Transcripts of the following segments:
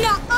No!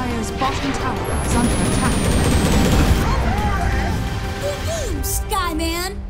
Dire's bottom tower is under attack. Good game, Skyman!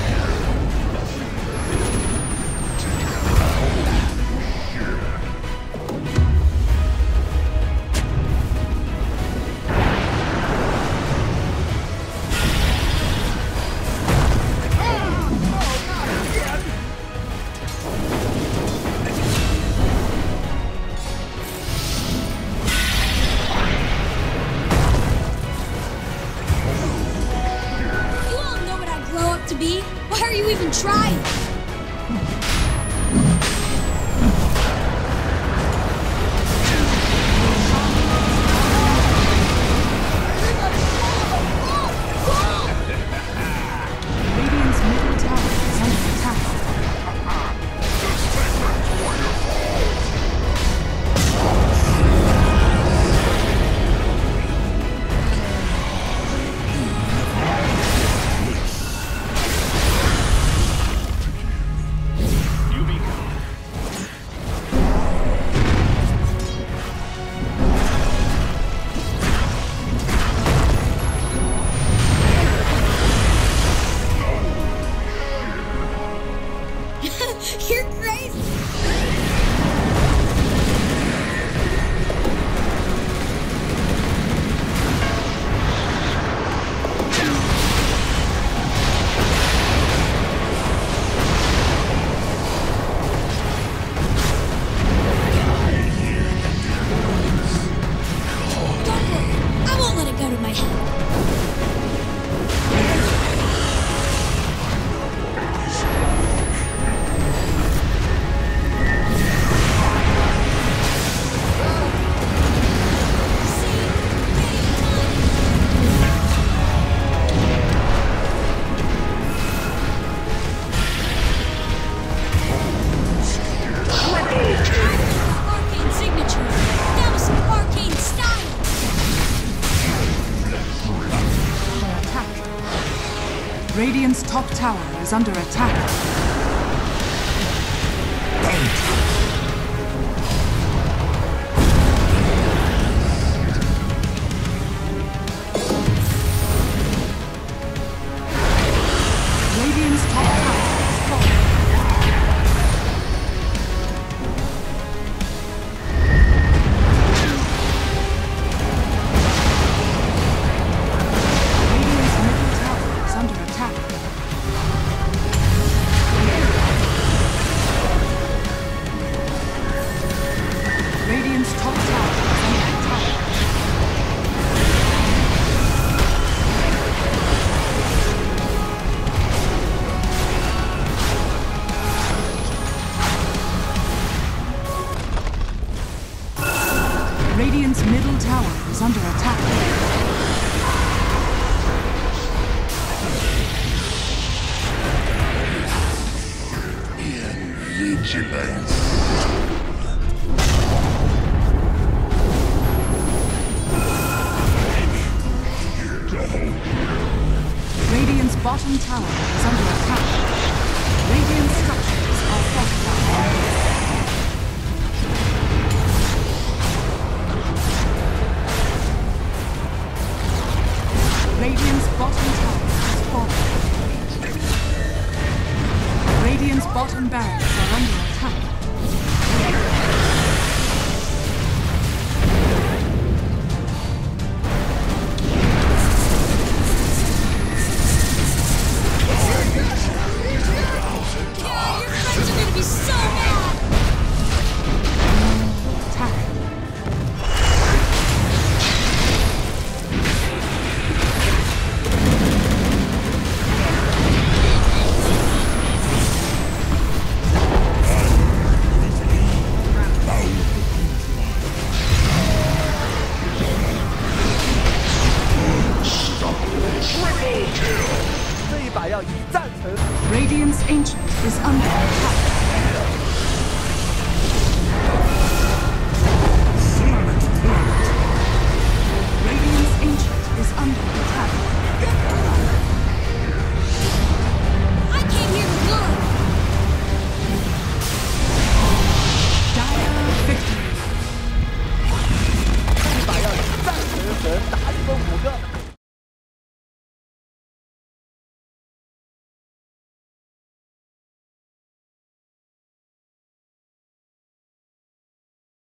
under attack. Radiant's middle tower is under attack. vigilance. Radiant's bottom tower is under attack.